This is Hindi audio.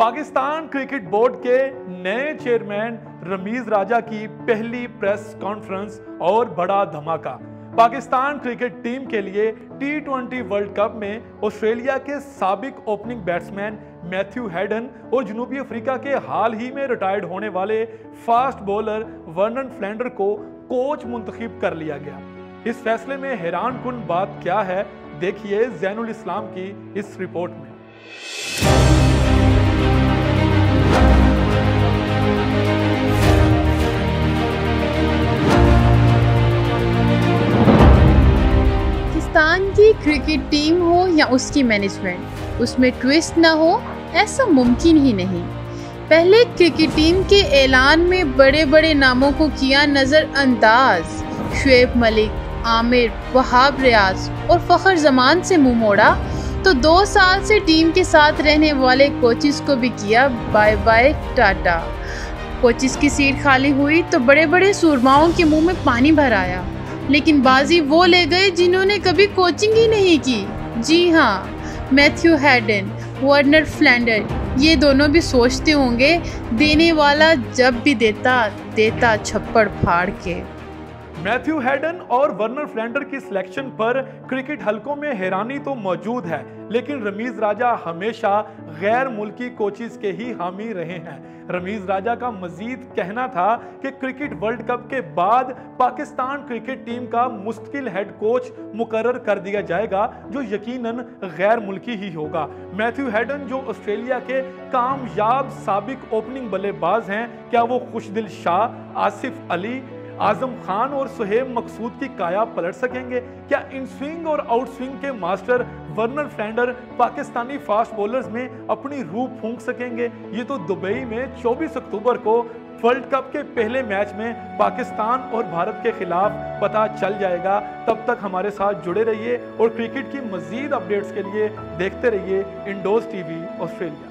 पाकिस्तान क्रिकेट बोर्ड के नए चेयरमैन रमीज राजा की पहली प्रेस कॉन्फ्रेंस और बड़ा धमाका। पाकिस्तान क्रिकेट टीम के लिए टी वर्ल्ड कप में ऑस्ट्रेलिया के सबक ओपनिंग बैट्समैन मैथ्यू हैडन और जनूबी अफ्रीका के हाल ही में रिटायर्ड होने वाले फास्ट बॉलर वर्नन फ्लैंडर को कोच मुंतखब कर लिया गया। इस फैसले में हैरान कन बात क्या है? देखिए जैनुल इस्लाम की इस रिपोर्ट में। पाकिस्तान की क्रिकेट टीम हो या उसकी मैनेजमेंट उसमें ट्विस्ट ना हो, ऐसा मुमकिन ही नहीं। पहले क्रिकेट टीम के ऐलान में बड़े बड़े नामों को किया नज़रअंदाज। शुएब मलिक, आमिर, वहाब रियाज और फ़खर जमान से मुँह मोड़ा तो दो साल से टीम के साथ रहने वाले कोचिस को भी किया बाय बाय टाटा। कोचिस की सीट खाली हुई तो बड़े बड़े सूरमाओं के मुँह में पानी भर आया। लेकिन बाजी वो ले गए जिन्होंने कभी कोचिंग ही नहीं की। जी हाँ मैथ्यू हैडन वर्नर फ्लैंडर ये दोनों भी सोचते होंगे, देने वाला जब भी देता देता छप्पड़ फाड़ के। मैथ्यू हैडन और वर्नर फ्लैंडर की सिलेक्शन पर क्रिकेट हलकों में हैरानी तो मौजूद है, लेकिन रमीज राजा हमेशा गैर मुल्की कोचिज के ही हामी रहे हैं। रमीज राजा का मजीद कहना था कि क्रिकेट वर्ल्ड कप के बाद पाकिस्तान क्रिकेट टीम का मुस्तकिल हेड कोच मुकर कर दिया जाएगा, जो यकीनन गैर मुल्की ही होगा। मैथ्यू हैडन, जो ऑस्ट्रेलिया के कामयाब सबक ओपनिंग बल्लेबाज हैं, क्या वो खुशदिल शाह, आसिफ अली आज़म खान और सुहेब मकसूद की काया पलट सकेंगे? क्या इन स्विंग और आउट स्विंग के master Vernon Philander Pakistani fast bowlers में अपनी रूह फूंक सकेंगे? ये तो दुबई में 24 अक्टूबर को वर्ल्ड कप के पहले मैच में पाकिस्तान और भारत के खिलाफ पता चल जाएगा। तब तक हमारे साथ जुड़े रहिए और क्रिकेट की मजीद अपडेट्स के लिए देखते रहिए इंडोज टीवी ऑस्ट्रेलिया।